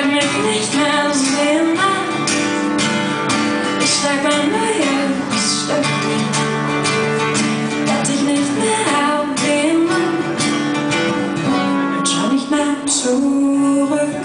Ich werde mich nicht mehr sehen. Ich schreibe ein neues Stück. Werd dich nicht mehr erwähnen. Und schau nicht mehr zurück.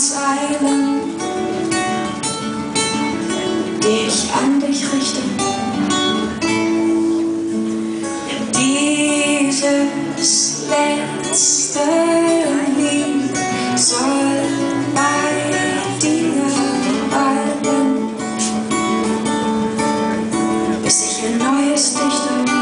Kings die ich an dich richte. Dieses letzte Lied. Soll bei dir bleiben, bis ich ein neues Dichter